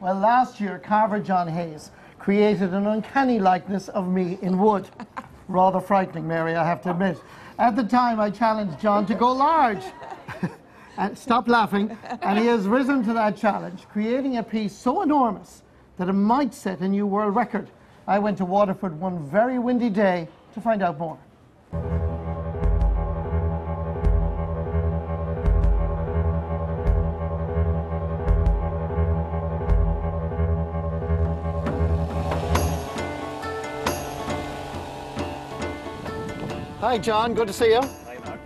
Well, last year, carver John Hayes created an uncanny likeness of me in wood. Rather frightening, Mary, I have to admit. At the time, I challenged John to go large. and stop laughing. And he has risen to that challenge, creating a piece so enormous that it might set a new world record. I went to Waterford one very windy day to find out more. Hi, John. Good to see you. Hi, Mark.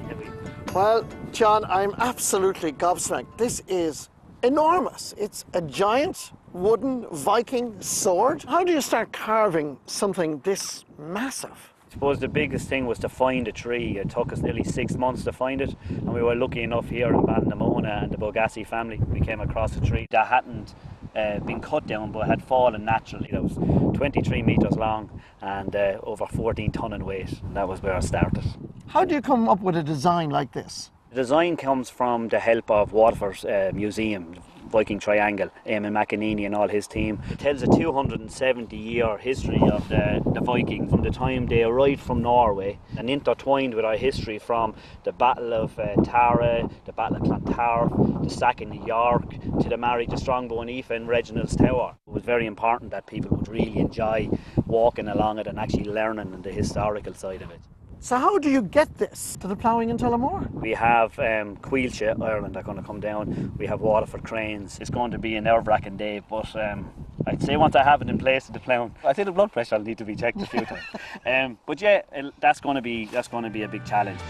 Well, John, I'm absolutely gobsmacked. This is enormous. It's a giant wooden Viking sword. How do you start carving something this massive? I suppose the biggest thing was to find a tree. It took us nearly six months to find it, and we were lucky enough here in Ballynamona and the Bogassi family. We came across a tree that hadn't uh, been cut down but had fallen naturally. It was 23 metres long and uh, over 14 tonne in weight. And that was where I started. How do you come up with a design like this? The design comes from the help of Waterford's uh, museum, Viking Triangle, Eamon McEneaney and all his team. It tells a 270 year history of the, the Vikings from the time they arrived from Norway and intertwined with our history from the Battle of uh, Tara, the Battle of Clontarf, the sacking of York, to the marriage of Strongbow and Aoife in Reginald's Tower. It was very important that people would really enjoy walking along it and actually learning the historical side of it. So how do you get this to the ploughing in Tullamore? We have um, Coillte, Ireland, are going to come down. We have Waterford Cranes. It's going to be a nerve-wracking day, but um, I'd say once I have it in place at the ploughing, I think the blood pressure will need to be checked a few times. Um, but yeah, that's going to be that's going to be a big challenge.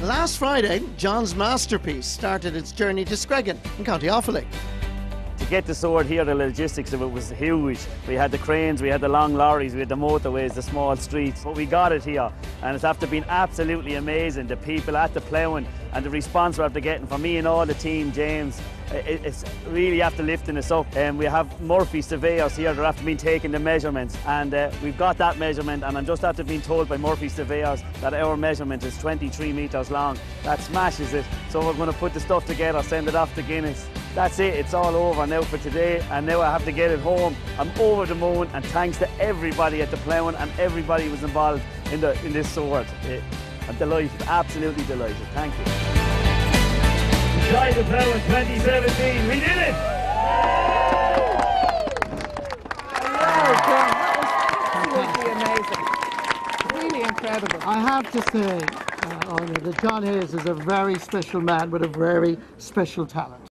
Last Friday, John's masterpiece started its journey to Screggan in County Offaly. To get the sword here, the logistics of it was huge. We had the cranes, we had the long lorries, we had the motorways, the small streets, but we got it here. And it's after been absolutely amazing. The people at the ploughing and the response we're after getting from me and all the team, James, it's really after lifting us up. And we have Murphy surveyors here that after been taking the measurements, and uh, we've got that measurement. And I'm just after being told by Murphy surveyors that our measurement is 23 metres long. That smashes it. So we're going to put the stuff together, send it off to Guinness that's it, it's all over now for today, and now I have to get it home. I'm over the moon, and thanks to everybody at the ploughing and everybody who was involved in, the, in this sword. It, I'm delighted, absolutely delighted. Thank you. Enjoy the ploughing 2017, we did it! That was absolutely amazing. Really incredible. I have to say, uh, Anya, that John Hayes is a very special man with a very special talent.